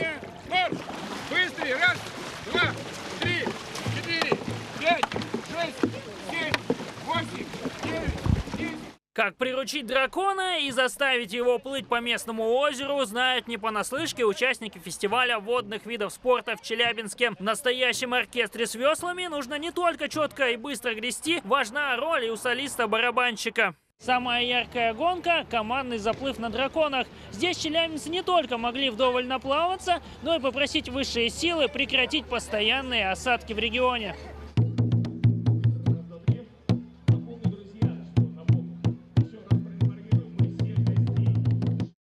Внимание! Марш! Быстрый! Раз, два, три, четыре, пять, шесть, семь, восемь, девять. Как приручить дракона и заставить его плыть по местному озеру, знают не понаслышке участники фестиваля водных видов спорта в Челябинске. В настоящем оркестре с веслами нужно не только четко и быстро грести, важна роль и у солиста-барабанщика. Самая яркая гонка – командный заплыв на драконах. Здесь челябинцы не только могли вдоволь наплаваться, но и попросить высшие силы прекратить постоянные осадки в регионе.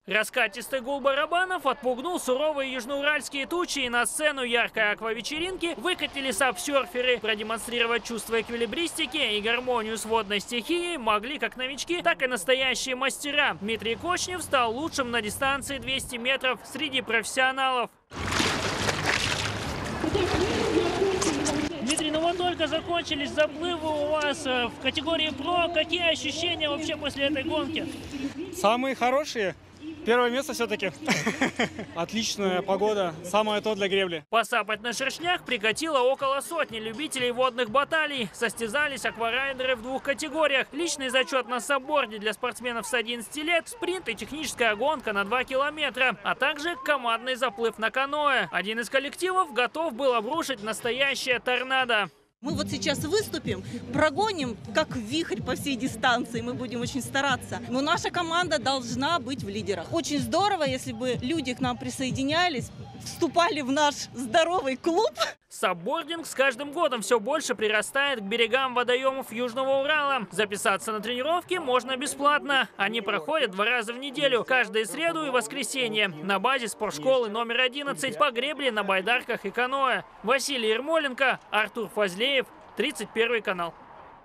Раскатистый гул барабанов отпугнул суровые южноуральские тучи, и на сцену яркой аквавечеринки выкатили сапсерферы. Продемонстрировать чувство эквилибристики и гармонию с водной стихией могли как новички, так и настоящие мастера. Дмитрий Кочнев стал лучшим на дистанции 200 метров среди профессионалов. Дмитрий, ну вот только закончились заплывы у вас э, в категории ПРО. Какие ощущения вообще после этой гонки? Самые хорошие. Первое место все-таки. Отличная погода. Самое то для гребли. Посапать на шершнях прикатило около сотни любителей водных баталий. Состязались акварайдеры в двух категориях. Личный зачет на сабборде для спортсменов с 11 лет, спринт и техническая гонка на 2 километра, а также командный заплыв на каноэ. Один из коллективов готов был обрушить настоящее торнадо. Мы вот сейчас выступим, прогоним как вихрь по всей дистанции, мы будем очень стараться. Но наша команда должна быть в лидерах. Очень здорово, если бы люди к нам присоединялись, вступали в наш здоровый клуб. Саббординг с каждым годом все больше прирастает к берегам водоемов Южного Урала. Записаться на тренировки можно бесплатно. Они проходят два раза в неделю, каждую среду и воскресенье, на базе спортшколы номер 11 по гребле на байдарках и каноэ. Василий Ермоленко, Артур Фазлеев, 31 канал.